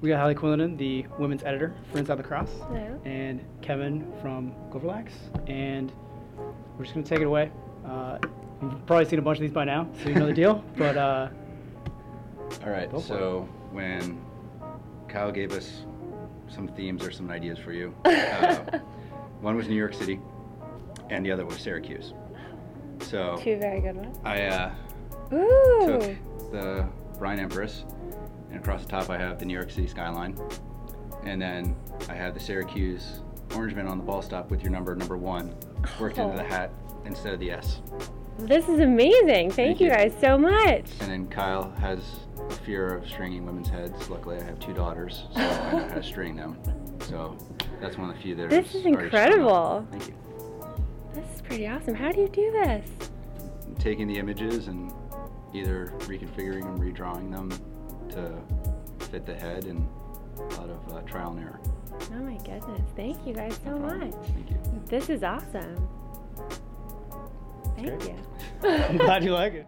We got Halley Quillinan, the women's editor for Inside Lacrosse, Hello. and Kevin from Gopherlax, and we're just gonna take it away. Uh, you've probably seen a bunch of these by now, so you know the deal. But uh, All right. Go for So when Kyle gave us some themes or some ideas for you, uh, one was New York City, and the other was Syracuse. So Two very good ones. I uh, Ooh. took the Brine Empress, and across the top I have the New York City skyline, and then I have the Syracuse orange man on the ball stop with your number number one worked into the Oh. hat instead of the S. This is amazing. Thank, Thank you you. guys so much. And then Kyle has a fear of stringing women's heads. Luckily, I have two daughters, so I know how to string them. So that's one of the few that This is already strung up. incredible. Thank you. This is pretty awesome. How do you do this? Taking the images and either reconfiguring them, redrawing them to fit the head, and a lot of uh, trial and error. Oh my goodness. Thank you guys so No much. Thank you. This is awesome. Thank Great. you. I'm glad you like it.